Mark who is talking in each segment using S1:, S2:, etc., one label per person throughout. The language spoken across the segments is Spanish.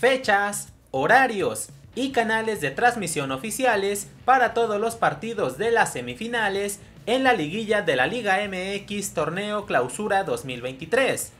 S1: fechas, horarios y canales de transmisión oficiales para todos los partidos de las semifinales en la liguilla de la Liga MX Torneo Clausura 2023.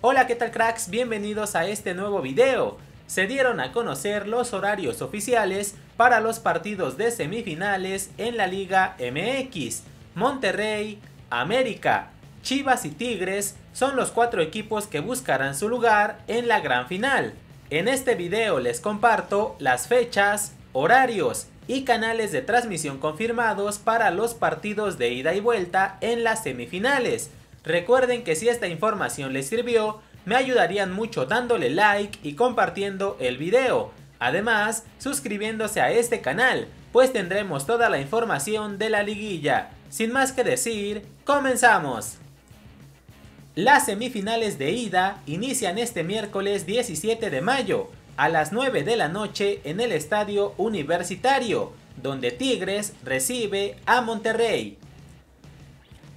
S1: Hola, ¿qué tal cracks? Bienvenidos a este nuevo video. Se dieron a conocer los horarios oficiales para los partidos de semifinales en la Liga MX. Monterrey, América, Chivas y Tigres son los cuatro equipos que buscarán su lugar en la gran final. En este video les comparto las fechas, horarios y canales de transmisión confirmados para los partidos de ida y vuelta en las semifinales. Recuerden que si esta información les sirvió, me ayudarían mucho dándole like y compartiendo el video. Además, suscribiéndose a este canal, pues tendremos toda la información de la liguilla. Sin más que decir, comenzamos. Las semifinales de ida inician este miércoles 17 de mayo a las 9 de la noche en el Estadio Universitario, donde Tigres recibe a Monterrey.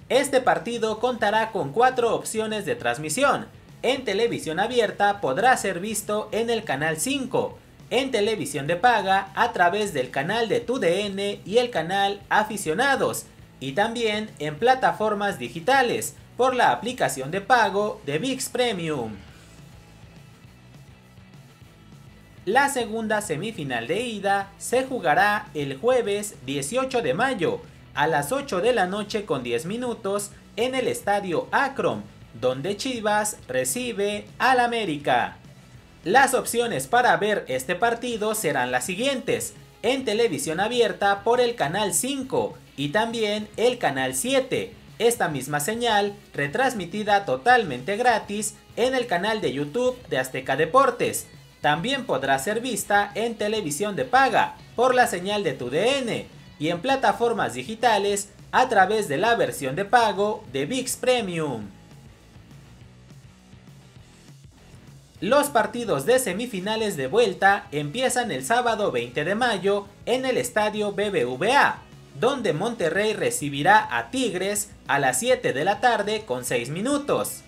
S1: Este partido contará con cuatro opciones de transmisión. En televisión abierta podrá ser visto en el canal 5, en televisión de paga a través del canal de TUDN y el canal Aficionados, y también en plataformas digitales por la aplicación de pago de VIX Premium. La segunda semifinal de ida se jugará el jueves 18 de mayo a las 8 de la noche con 10 minutos en el estadio Akron, donde Chivas recibe al América. Las opciones para ver este partido serán las siguientes, en televisión abierta por el canal 5 y también el canal 7, esta misma señal retransmitida totalmente gratis en el canal de YouTube de Azteca Deportes. También podrá ser vista en televisión de paga por la señal de TUDN y en plataformas digitales a través de la versión de pago de VIX Premium. Los partidos de semifinales de vuelta empiezan el sábado 20 de mayo en el estadio BBVA, donde Monterrey recibirá a Tigres a las 7 de la tarde con 6 minutos.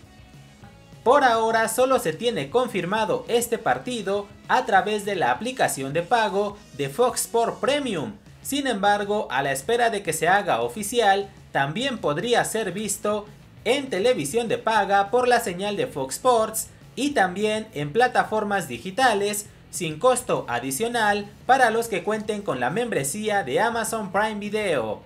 S1: Por ahora solo se tiene confirmado este partido a través de la aplicación de pago de Fox Sport Premium. Sin embargo, a la espera de que se haga oficial, también podría ser visto en televisión de paga por la señal de Fox Sports y también en plataformas digitales sin costo adicional para los que cuenten con la membresía de Amazon Prime Video.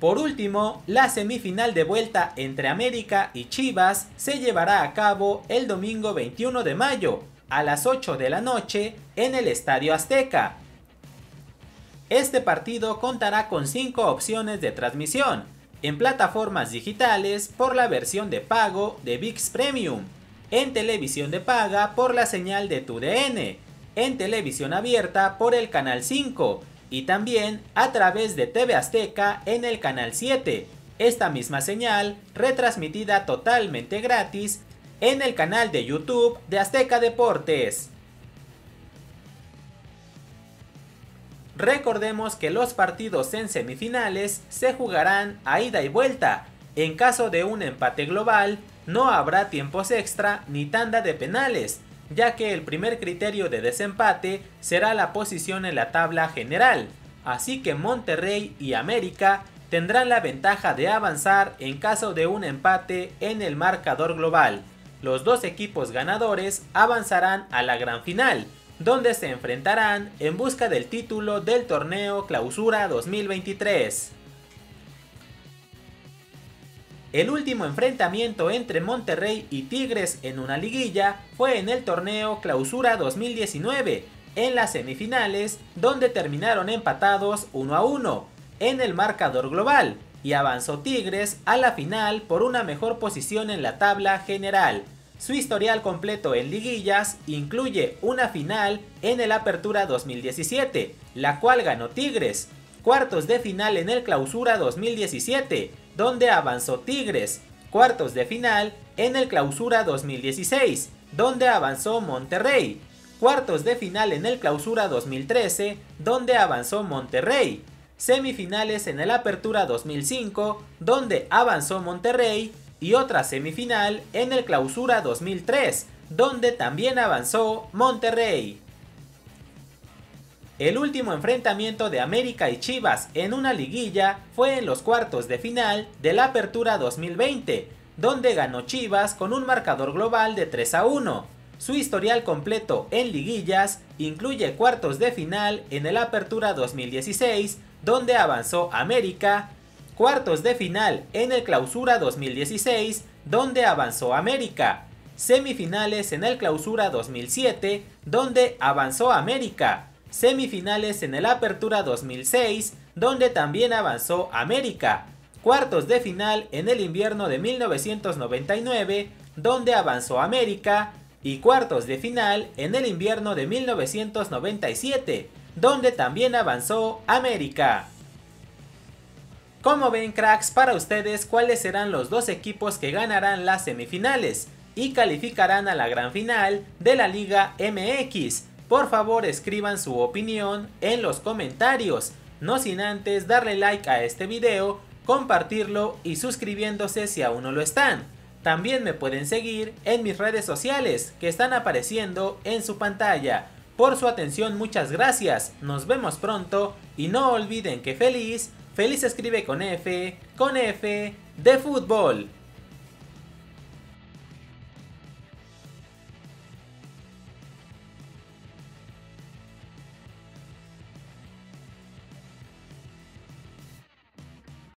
S1: Por último, la semifinal de vuelta entre América y Chivas se llevará a cabo el domingo 21 de mayo a las 8 de la noche en el Estadio Azteca. Este partido contará con 5 opciones de transmisión en plataformas digitales por la versión de pago de VIX Premium en televisión de paga por la señal de TUDN, en televisión abierta por el canal 5 y también a través de TV Azteca en el canal 7. Esta misma señal retransmitida totalmente gratis en el canal de YouTube de Azteca Deportes. Recordemos que los partidos en semifinales se jugarán a ida y vuelta. En caso de un empate global, no habrá tiempos extra ni tanda de penales, ya que el primer criterio de desempate será la posición en la tabla general, así que Monterrey y América tendrán la ventaja de avanzar en caso de un empate en el marcador global. Los dos equipos ganadores avanzarán a la gran final, donde se enfrentarán en busca del título del torneo Clausura 2023. El último enfrentamiento entre Monterrey y Tigres en una liguilla fue en el torneo Clausura 2019, en las semifinales, donde terminaron empatados 1 a 1 en el marcador global, y avanzó Tigres a la final por una mejor posición en la tabla general. Su historial completo en liguillas incluye una final en el Apertura 2017, la cual ganó Tigres, cuartos de final en el Clausura 2017, donde avanzó Tigres, cuartos de final en el Clausura 2016, donde avanzó Monterrey, cuartos de final en el Clausura 2013, donde avanzó Monterrey, semifinales en el Apertura 2005, donde avanzó Monterrey, y otra semifinal en el Clausura 2003, donde también avanzó Monterrey. El último enfrentamiento de América y Chivas en una liguilla fue en los cuartos de final de la Apertura 2020, donde ganó Chivas con un marcador global de 3 a 1. Su historial completo en liguillas incluye cuartos de final en el Apertura 2016, donde avanzó América, cuartos de final en el Clausura 2016, donde avanzó América, semifinales en el Clausura 2007, donde avanzó América, semifinales en el Apertura 2006, donde también avanzó América, cuartos de final en el invierno de 1999, donde avanzó América, y cuartos de final en el invierno de 1997, donde también avanzó América. Como ven cracks, para ustedes cuáles serán los dos equipos que ganarán las semifinales y calificarán a la gran final de la Liga MX. Por favor escriban su opinión en los comentarios, no sin antes darle like a este video, compartirlo y suscribiéndose si aún no lo están. También me pueden seguir en mis redes sociales que están apareciendo en su pantalla. Por su atención muchas gracias, nos vemos pronto y no olviden que feliz, feliz escribe con F, con F de fútbol.